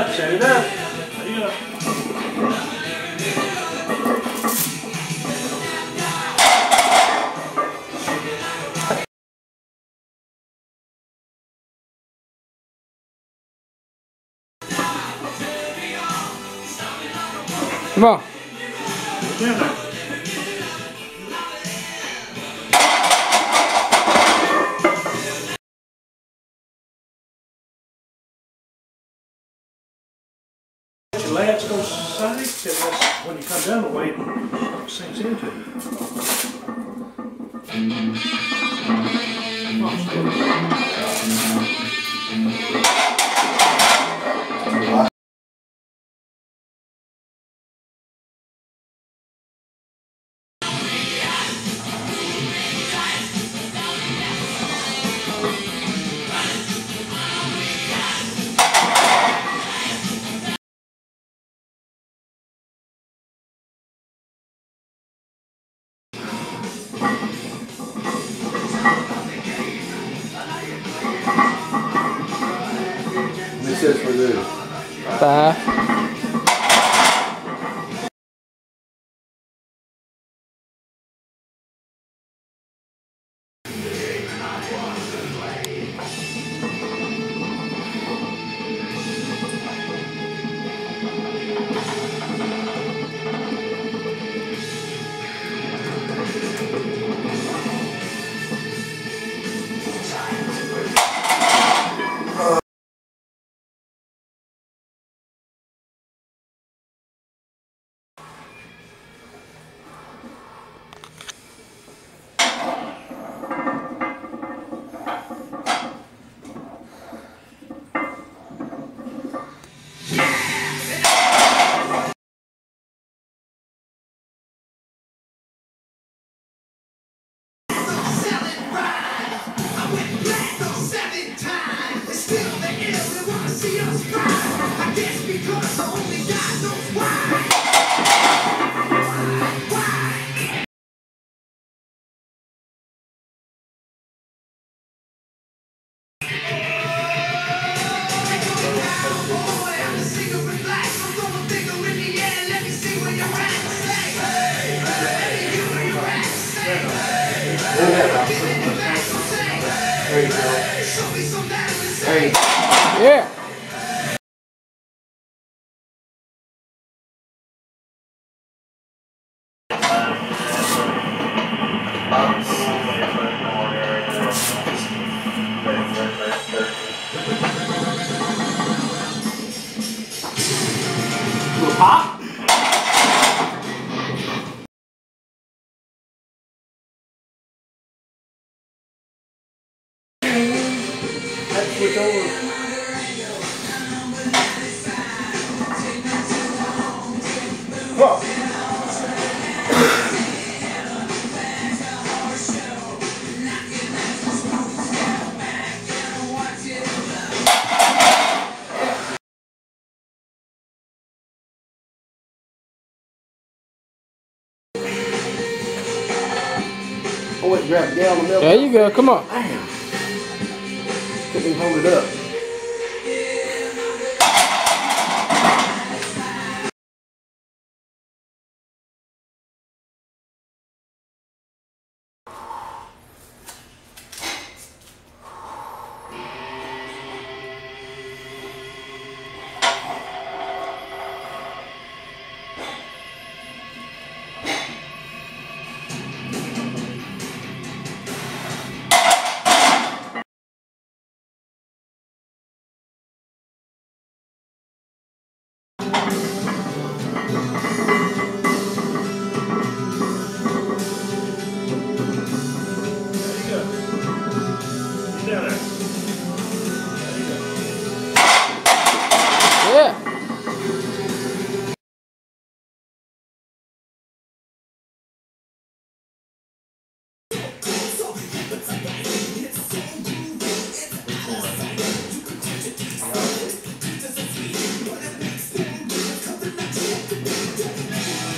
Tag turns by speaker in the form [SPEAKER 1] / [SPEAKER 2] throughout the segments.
[SPEAKER 1] up, shut
[SPEAKER 2] it up. Come on. Lats go till that's when you come down the way, it sinks into you.
[SPEAKER 3] This is I went and a gallon of milk.
[SPEAKER 1] There you go. Come on.
[SPEAKER 3] Damn. Couldn't hold it up.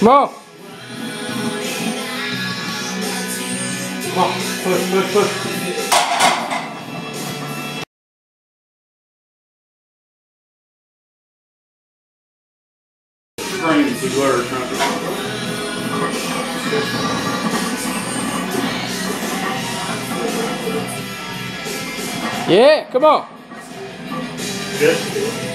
[SPEAKER 1] On.
[SPEAKER 3] Come on, push, push, push.
[SPEAKER 2] Screen the blur trumpet.
[SPEAKER 1] Yeah. Come on.
[SPEAKER 2] Good.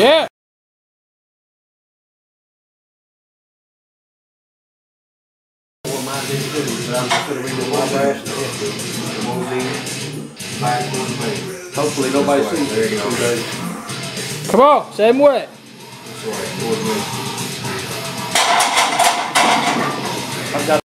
[SPEAKER 3] Way. Hopefully nobody sees it. There you go. That's
[SPEAKER 1] Come on, same way.
[SPEAKER 3] right, toward me.
[SPEAKER 2] I've got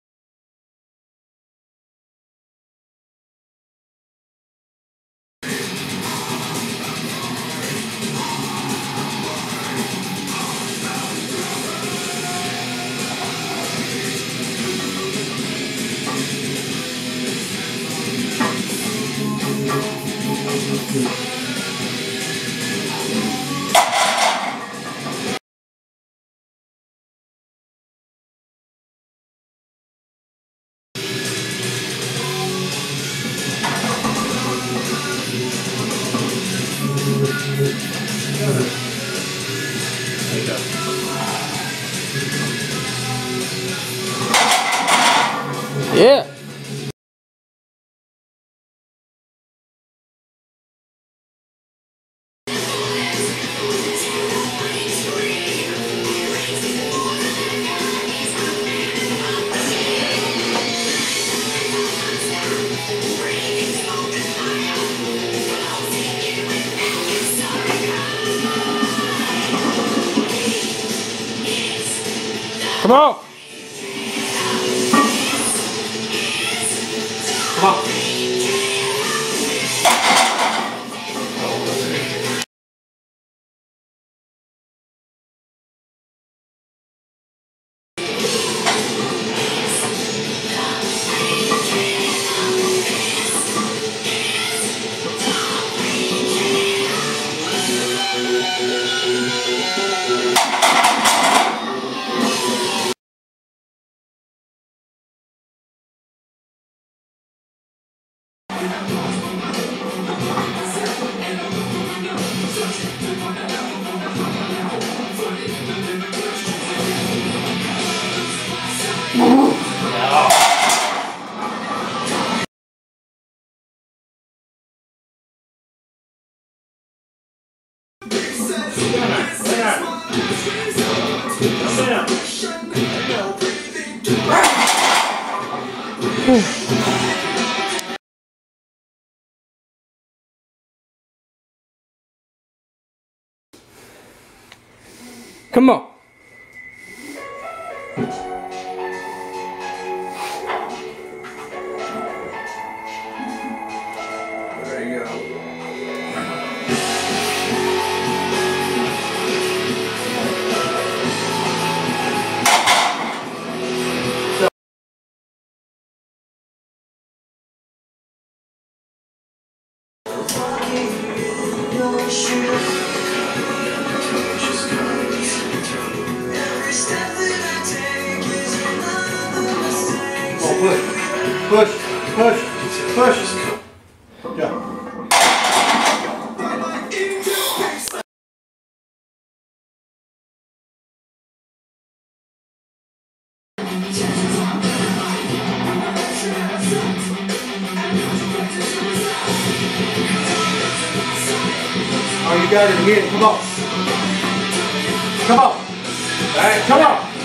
[SPEAKER 1] Come on.
[SPEAKER 3] Come on. Ooh.
[SPEAKER 1] Come on.
[SPEAKER 3] There you go. Come push, push, push, push. Yeah. Oh, you got it again. Come on. Come on. All right, come on.